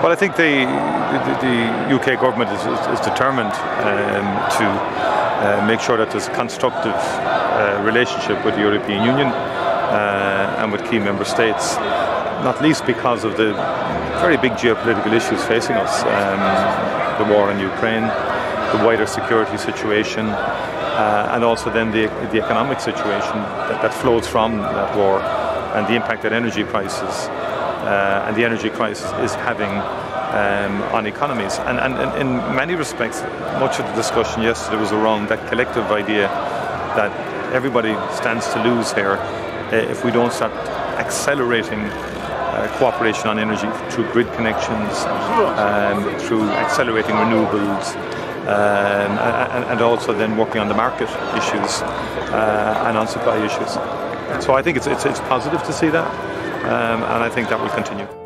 Well, I think the, the, the UK government is, is, is determined um, to uh, make sure that there's a constructive uh, relationship with the European Union uh, and with key member states, not least because of the very big geopolitical issues facing us um, the war in Ukraine, the wider security situation, uh, and also then the, the economic situation that, that flows from that war and the impact that energy prices uh, and the energy crisis is having um, on economies. And, and, and, in many respects, much of the discussion yesterday was around that collective idea that everybody stands to lose here if we don't start accelerating uh, cooperation on energy through grid connections, um, through accelerating renewables, um, and, and, also then working on the market issues uh, and on supply issues. So I think it's, it's, it's positive to see that, um, and I think that will continue.